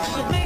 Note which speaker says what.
Speaker 1: Nation.